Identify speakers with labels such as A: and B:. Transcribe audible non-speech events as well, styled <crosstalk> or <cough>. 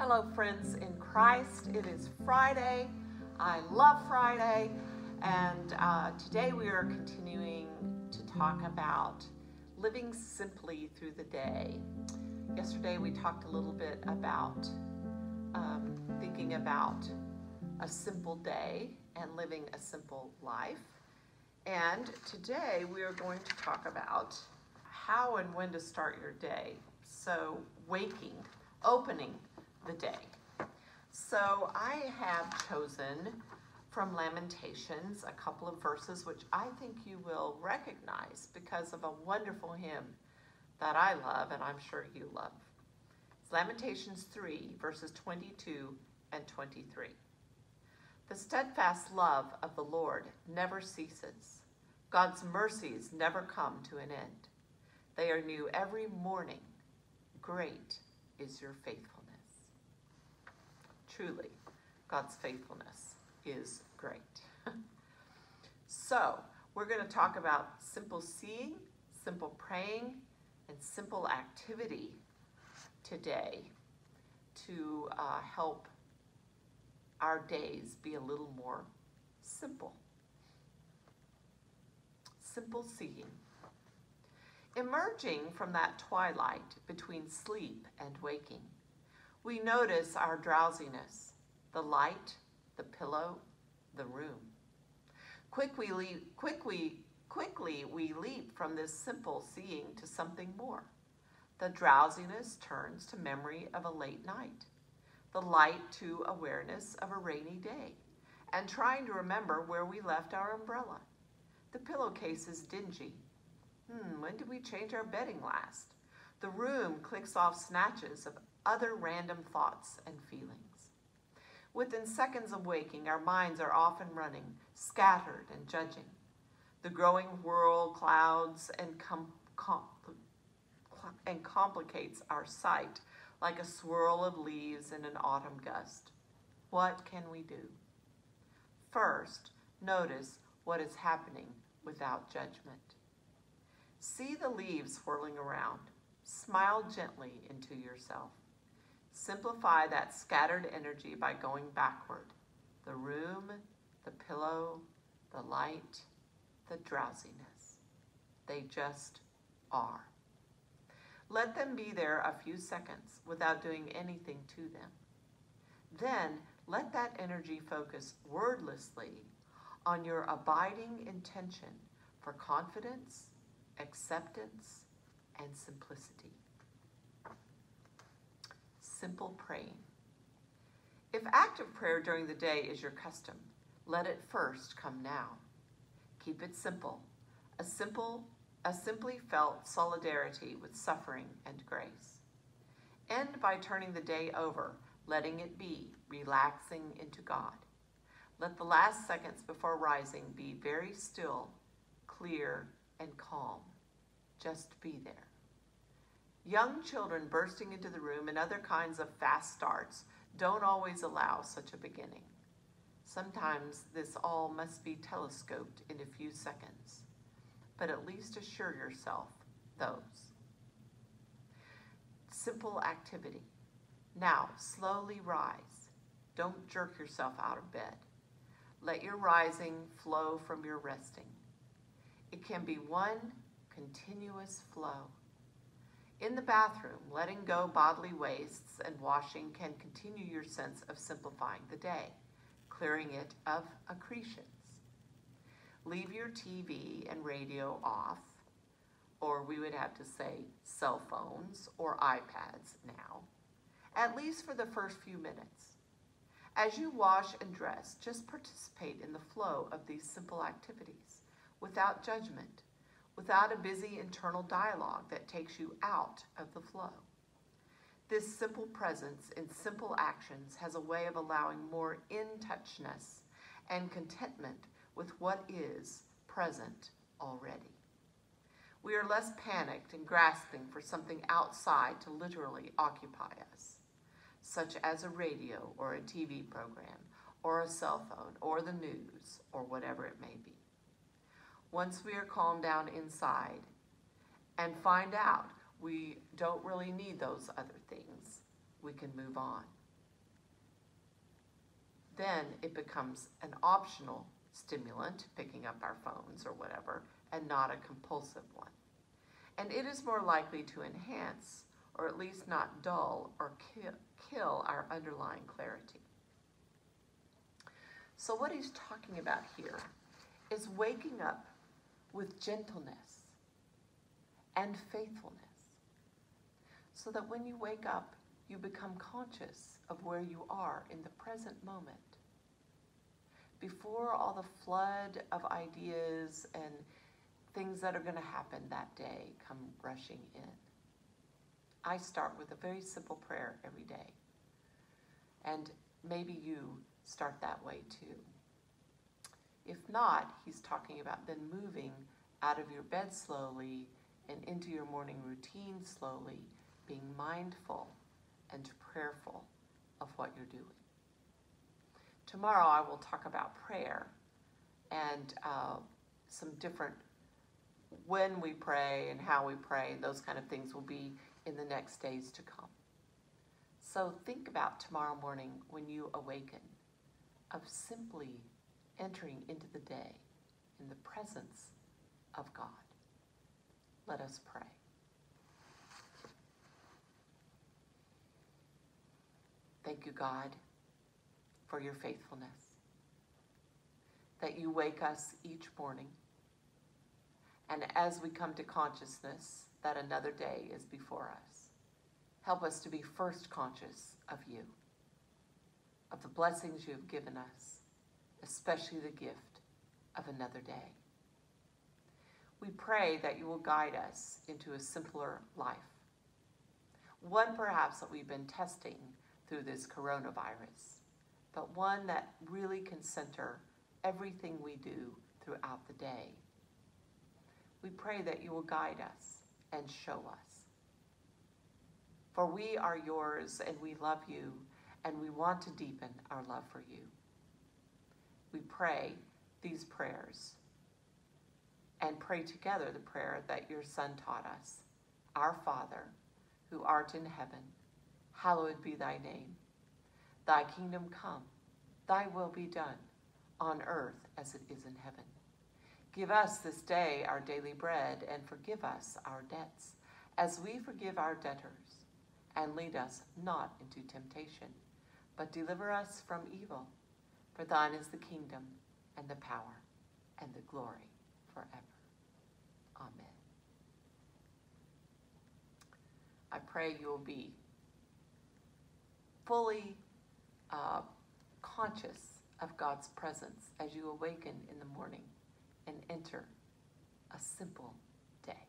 A: Hello, friends in Christ. It is Friday. I love Friday. And uh, today we are continuing to talk about living simply through the day. Yesterday we talked a little bit about um, thinking about a simple day and living a simple life. And today we are going to talk about how and when to start your day. So, waking, opening the day. So, I have chosen from Lamentations a couple of verses which I think you will recognize because of a wonderful hymn that I love and I'm sure you love. It's Lamentations 3, verses 22 and 23. The steadfast love of the Lord never ceases. God's mercies never come to an end. They are new every morning. Great is your faithfulness. Truly, God's faithfulness is great. <laughs> so, we're going to talk about simple seeing, simple praying, and simple activity today to uh, help our days be a little more simple. Simple seeing. Emerging from that twilight between sleep and waking, we notice our drowsiness, the light, the pillow, the room. Quick we leap, quick we, quickly we leap from this simple seeing to something more. The drowsiness turns to memory of a late night, the light to awareness of a rainy day, and trying to remember where we left our umbrella. The pillowcase is dingy, Hmm, when did we change our bedding last? The room clicks off snatches of other random thoughts and feelings. Within seconds of waking, our minds are often running, scattered and judging. The growing whirl clouds and, com com and complicates our sight like a swirl of leaves in an autumn gust. What can we do? First, notice what is happening without judgment. See the leaves whirling around. Smile gently into yourself. Simplify that scattered energy by going backward. The room, the pillow, the light, the drowsiness. They just are. Let them be there a few seconds without doing anything to them. Then let that energy focus wordlessly on your abiding intention for confidence acceptance, and simplicity. Simple praying. If active prayer during the day is your custom, let it first come now. Keep it simple, a simple, a simply felt solidarity with suffering and grace. End by turning the day over, letting it be, relaxing into God. Let the last seconds before rising be very still, clear, and calm. Just be there. Young children bursting into the room and other kinds of fast starts don't always allow such a beginning. Sometimes this all must be telescoped in a few seconds, but at least assure yourself those. Simple activity. Now, slowly rise. Don't jerk yourself out of bed. Let your rising flow from your resting. It can be one continuous flow. In the bathroom, letting go bodily wastes and washing can continue your sense of simplifying the day, clearing it of accretions. Leave your TV and radio off, or we would have to say cell phones or iPads now, at least for the first few minutes. As you wash and dress, just participate in the flow of these simple activities without judgment, without a busy internal dialogue that takes you out of the flow. This simple presence in simple actions has a way of allowing more in-touchness and contentment with what is present already. We are less panicked and grasping for something outside to literally occupy us, such as a radio or a TV program or a cell phone or the news or whatever it may be once we are calmed down inside and find out we don't really need those other things, we can move on. then it becomes an optional stimulant, picking up our phones or whatever, and not a compulsive one. And it is more likely to enhance, or at least not dull or kill, our underlying clarity. So, what he's talking about here is waking up with gentleness and faithfulness so that when you wake up, you become conscious of where you are in the present moment. Before all the flood of ideas and things that are going to happen that day come rushing in. I start with a very simple prayer every day. And maybe you start that way too. If not, he's talking about then moving out of your bed slowly and into your morning routine slowly, being mindful and prayerful of what you're doing. Tomorrow I will talk about prayer and uh, some different when we pray and how we pray, and those kind of things will be in the next days to come. So think about tomorrow morning when you awaken of simply entering into the day in the presence of God. Let us pray. Thank you, God, for your faithfulness, that you wake us each morning. And as we come to consciousness that another day is before us, help us to be first conscious of you, of the blessings you have given us, especially the gift of another day. We pray that you will guide us into a simpler life, one perhaps that we've been testing through this coronavirus, but one that really can center everything we do throughout the day. We pray that you will guide us and show us. For we are yours and we love you and we want to deepen our love for you. We pray these prayers and pray together the prayer that your Son taught us Our Father, who art in heaven, hallowed be thy name. Thy kingdom come, thy will be done, on earth as it is in heaven. Give us this day our daily bread, and forgive us our debts, as we forgive our debtors. And lead us not into temptation, but deliver us from evil. For thine is the kingdom and the power and the glory forever. Amen. I pray you will be fully uh, conscious of God's presence as you awaken in the morning and enter a simple day.